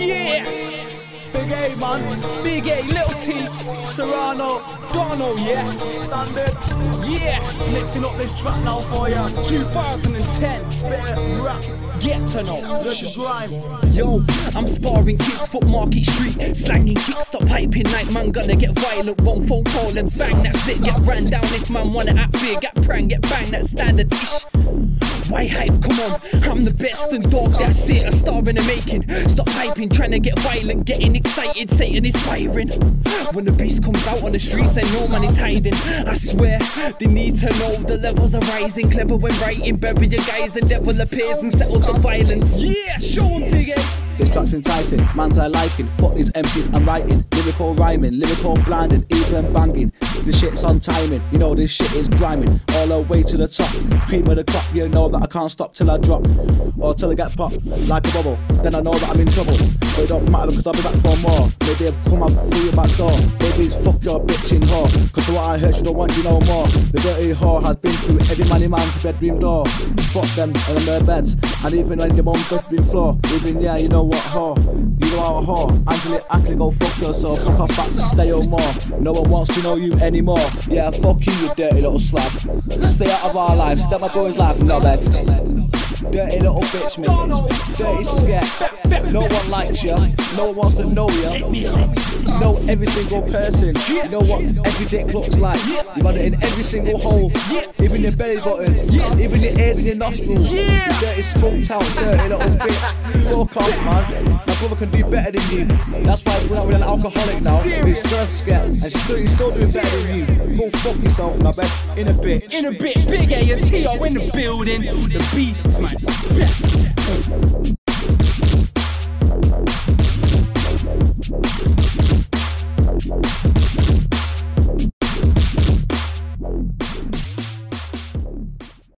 Yes! Big A, man. Big A, Little T, Serrano, Dono, yeah. Standard. Yeah, mixing up this track now for ya. 2010. Bit of rap. Get to know. Let's. Yo, I'm sparring kids, foot market street, slanging kicks, stop piping night, man gonna get violent. One phone call and bang, that's it. Get ran down if man wanna act big, get prang, get bang, that's standard ish. Hype? Come on, I'm the best and dog, that's it. A star in the making. Stop hyping, trying to get violent, getting excited. Satan is firing. When the beast comes out on the streets and no man is hiding, I swear they need to know the levels are rising. Clever when writing, bury your guys and devil appears and settles the violence. Yeah, show big A. This track's enticing, man's I liking. Fuck these MCs I'm writing. Lyrical rhyming, lyrical blinding, even banging. This shit's on timing, you know this shit is grinding. All the way to the top, cream of the crop, you know that I can't stop till I drop. Or till I get popped, like a bubble. Then I know that I'm in trouble. But it don't matter because I'll be back for more. Maybe I've come out through your back door. Maybe it's fuck your bitch in whore. Cause what I heard, she don't want you no more. The dirty whore has been through every man in man's bedroom door. Fuck them and on their beds. And even on your mum's bedroom floor. Even, yeah, you know what, whore. You know how a whore. Angela Ackley, go fuck yourself. Fuck off back to stay home more. No one wants to know you anymore. Yeah, fuck you, you dirty little slab. Stay out of our lives. Step my boy's life, no bed. Dirty little bitch, me. Dirty scat. No one likes you. No one wants to know you. You know every single person. You know what every dick looks like. You got it in every single hole. Even your belly button. Even your ears and your nostrils. Dirty smoked out, dirty little bitch. Fuck off, man. My brother can do better than you. That's why we're not with an alcoholic now. We've served scat. And she's still, he's still doing better than you. Go fuck yourself, now. In a bit. In a bit, Big A and T.O. in the building. The beast, man.